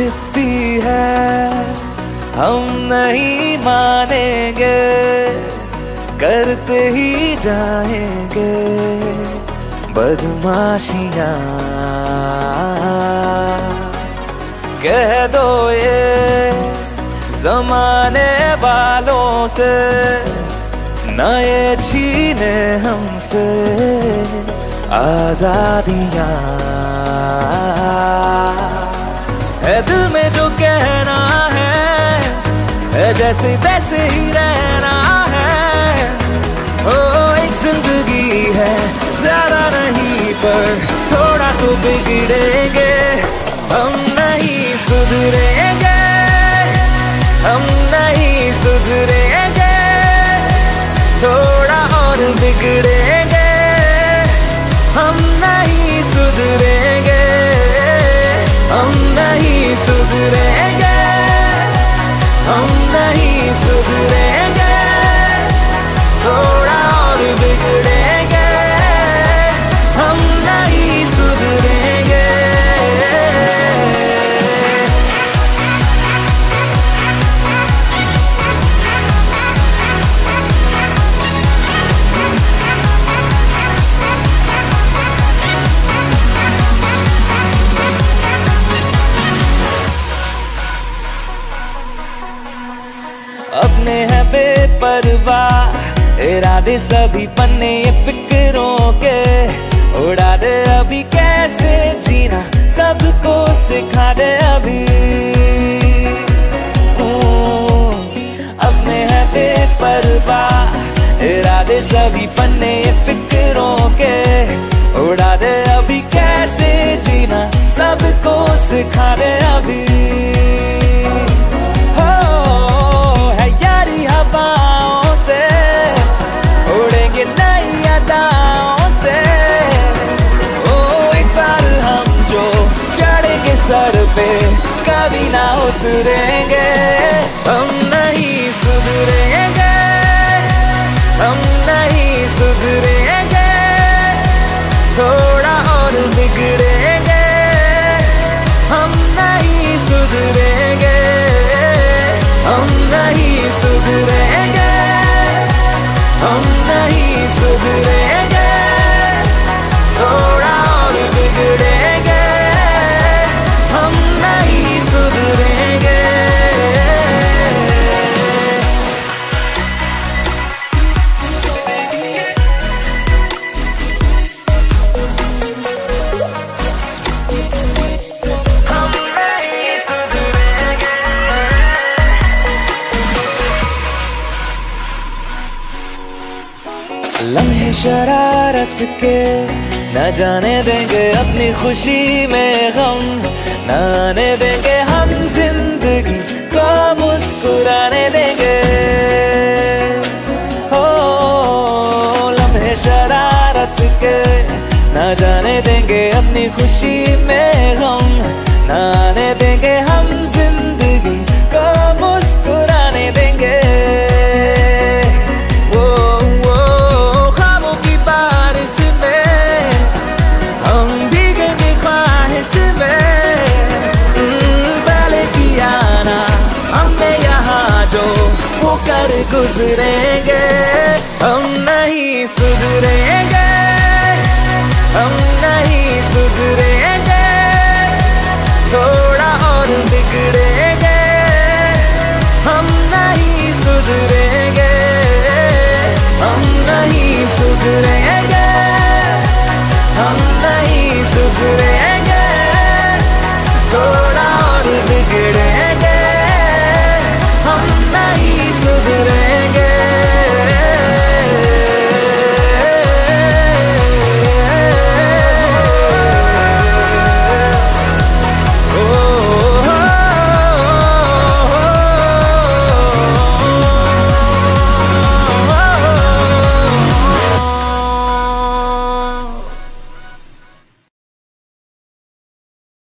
जिद्दी है, हम नहीं मानेंगे, करते ही जाएँगे बदमाशियाँ। कह दो ये जमाने वालों से, नए छीने हमसे आजादियाँ। है दिल में जो कहना है, है जैसे तैसे ही रहना है। ओ एक ज़िंदगी है ज़्यादा नहीं पर थोड़ा तो बिगड़ेंगे। हम नहीं सुधरेंगे हम नहीं सुधरेंगे। थोड़ा और बिगड़ेंगे। नहीं बेपरवाह इरादे सभी पन्ने ये फिक्रों के। उड़ा दे अभी कैसे जीना? सबको सिखा दे अभी। अब अपने है परवा। इरादे सभी पन्ने ये फिक्रों सर पे कभी ना उतरेंगे, हम नहीं सुधरेंगे, हम नहीं सुधरेंगे, थोड़ा और बिगड़ेंगे, हम नहीं सुधरेंगे, हम नहीं सुधरेंगे, हम नहीं सुधरेंगे। शरारत के। न जाने देंगे अपनी खुशी में गम। न आने देंगे हम ज़िंदगी को मुस्कुराने देंगे। हो, लम्हे शरारत के। न जाने देंगे अपनी खुशी में हम वो कर गुजरेंगे हम नहीं सुधरेंगे हम